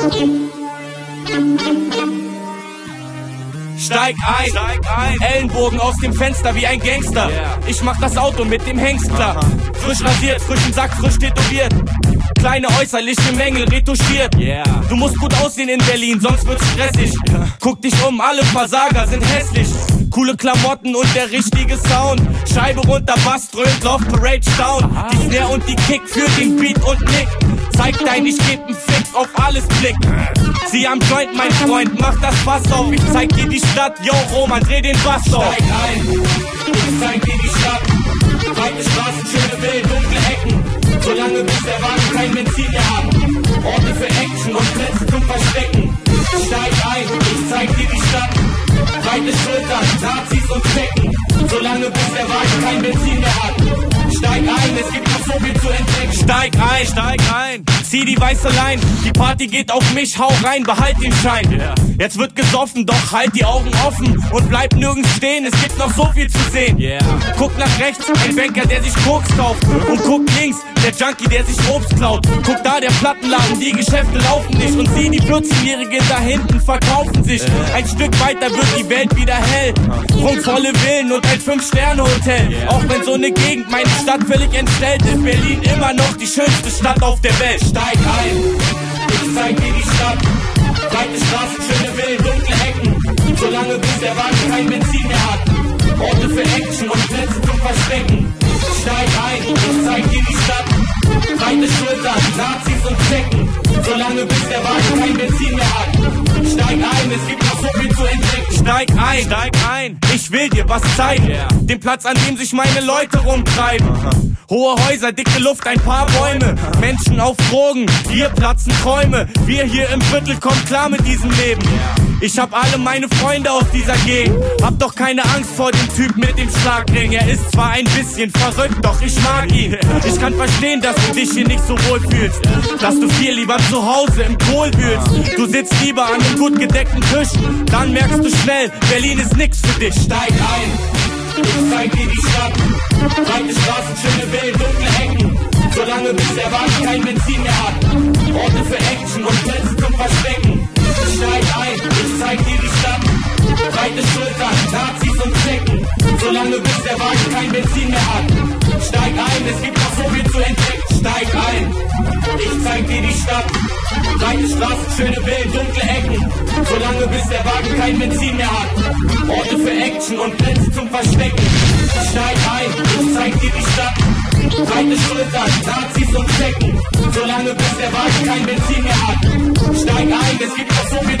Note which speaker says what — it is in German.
Speaker 1: Thank you. Steig ein, Steig ein. Ellenbogen aus dem Fenster wie ein Gangster.
Speaker 2: Yeah.
Speaker 1: Ich mach das Auto mit dem Hengst klar. Frisch rasiert, frischen Sack, frisch tätowiert. Kleine äußerliche Mängel retuschiert.
Speaker 2: Yeah.
Speaker 1: Du musst gut aussehen in Berlin, sonst wird's stressig. Guck dich um, alle Versager sind hässlich. Coole Klamotten und der richtige Sound. Scheibe runter, Bass dröhnt, Love Parade Down. Die Snare und die Kick für den Beat und Nick. Zeig dein, ich geb n Fick auf alles Blick. Sieh am Joint, mein Freund, mach das Fass auf. Ich zeig dir die Stadt, yo Roman, dreh den Bass auf.
Speaker 3: Steig ein, ich zeig dir die Stadt. Weite Straßen, schöne Wild, dunkle Ecken. Solange bis der Wagen kein Benzin mehr hat. Orte für Action und Plätze zum Verstecken. Steig ein, ich zeig dir die Stadt. Weite Schultern, Nazis und Zecken. Solange bis der Wagen kein Benzin mehr hat. Steig ein, es gibt so viel zu entdecken.
Speaker 1: Steig ein, steig ein, zieh die weiße Lein. Die Party geht auf mich, hau rein, behalt den Schein.
Speaker 2: Yeah.
Speaker 1: Jetzt wird gesoffen, doch halt die Augen offen und bleib nirgends stehen. Es gibt noch so viel zu sehen.
Speaker 2: Yeah.
Speaker 1: Guck nach rechts, ein Banker, der sich Koks kauft. Und guck links, der Junkie, der sich Obst klaut. Guck da, der Plattenladen, die Geschäfte laufen nicht. Und sie, die 14-Jährigen da hinten, verkaufen sich. Ein Stück weiter wird die Welt wieder hell. Prunkvolle Villen und ein Fünf-Sterne-Hotel. Auch wenn so eine Gegend meine Stadt völlig entstellt ist. Berlin immer noch die schönste Stadt auf der Welt.
Speaker 3: Steig ein, Orte für Action und Plätze zum Verstecken. Steig ein, ich zeig dir die Stadt. Weite Schultern, Nazis und Zecken. Solange bis der Wagen kein Benzin mehr hat. Steig ein, es gibt noch so viel zu entdecken.
Speaker 1: Steig ein, steig ein, ich will dir was zeigen.
Speaker 2: Yeah.
Speaker 1: Den Platz, an dem sich meine Leute rumtreiben. Hohe Häuser, dicke Luft, ein paar Bäume. Menschen auf Drogen, hier platzen Träume. Wir hier im Viertel kommen klar mit diesem Leben. Ich hab alle meine Freunde aus dieser Gegend. Hab doch keine Angst vor dem Typ mit dem Schlagring. Er ist zwar ein bisschen verrückt, doch ich mag ihn. Ich kann verstehen, dass du dich hier nicht so wohl fühlst. Dass du viel lieber zu Hause im Kohl wühlst. Du sitzt lieber an einem gut gedeckten Tisch. Dann merkst du schnell, Berlin ist nix für dich.
Speaker 3: Steig ein, ich zeig dir die Stadt. Weite Straßen, schöne Wild, dunkle Ecken. Solange bis der Wagen kein Benzin mehr hat. Orte für Action und Plätze zum Verstecken. Solange bis der Wagen kein Benzin mehr hat. Steig ein, es gibt noch so viel zu entdecken. Steig ein, ich zeig dir die Stadt. Weite Straßen, schöne Wild, dunkle Ecken. Solange bis der Wagen kein Benzin mehr hat. Orte für Action und Plätze zum Verstecken. Steig ein, ich zeig dir die Stadt. Weite Schultern, Nazis und Zecken. Solange bis der Wagen kein Benzin mehr hat. Steig ein, es gibt noch so viel